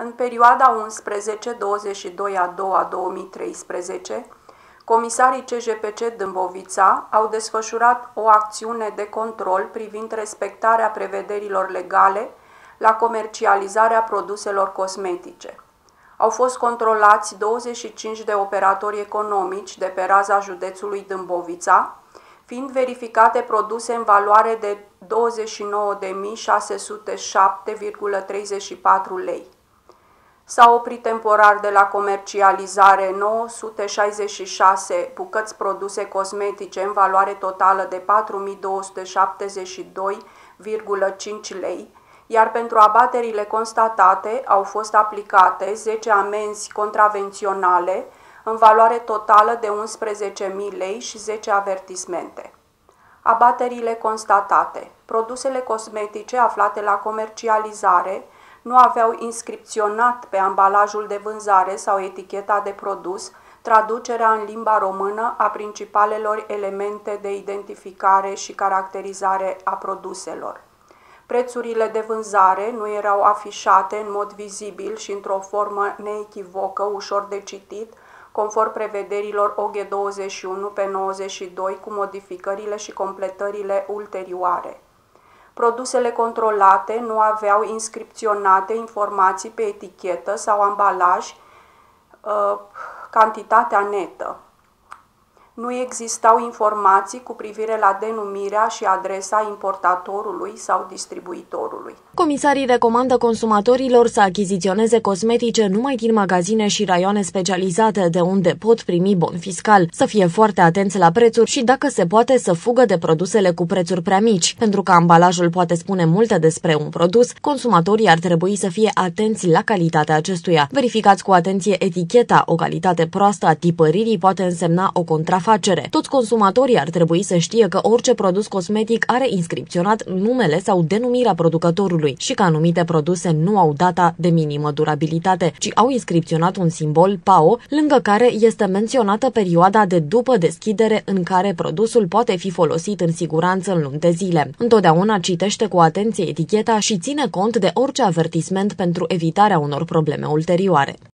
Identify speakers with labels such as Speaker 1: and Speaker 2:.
Speaker 1: În perioada 11-22 a 2 2013, comisarii CJPC Dâmbovița au desfășurat o acțiune de control privind respectarea prevederilor legale la comercializarea produselor cosmetice. Au fost controlați 25 de operatori economici de pe raza județului Dâmbovița, fiind verificate produse în valoare de 29.607,34 lei. S-a oprit temporar de la comercializare 966 bucăți produse cosmetice în valoare totală de 4.272,5 lei, iar pentru abaterile constatate au fost aplicate 10 amenzi contravenționale în valoare totală de 11.000 lei și 10 avertismente. Abaterile constatate. Produsele cosmetice aflate la comercializare nu aveau inscripționat pe ambalajul de vânzare sau eticheta de produs traducerea în limba română a principalelor elemente de identificare și caracterizare a produselor. Prețurile de vânzare nu erau afișate în mod vizibil și într-o formă neechivocă, ușor de citit, conform prevederilor OG21 pe 92 cu modificările și completările ulterioare. Produsele controlate nu aveau inscripționate informații pe etichetă sau ambalaj, uh, cantitatea netă nu existau informații cu privire la denumirea și adresa importatorului sau distribuitorului.
Speaker 2: Comisarii recomandă consumatorilor să achiziționeze cosmetice numai din magazine și raioane specializate de unde pot primi bon fiscal, să fie foarte atenți la prețuri și dacă se poate să fugă de produsele cu prețuri prea mici. Pentru că ambalajul poate spune multe despre un produs, consumatorii ar trebui să fie atenți la calitatea acestuia. Verificați cu atenție eticheta, o calitate proastă a tipăririi poate însemna o contrafacere afacere. Toți consumatorii ar trebui să știe că orice produs cosmetic are inscripționat numele sau denumirea producătorului și că anumite produse nu au data de minimă durabilitate, ci au inscripționat un simbol PAO, lângă care este menționată perioada de după deschidere în care produsul poate fi folosit în siguranță în luni de zile. Întotdeauna citește cu atenție eticheta și ține cont de orice avertisment pentru evitarea unor probleme ulterioare.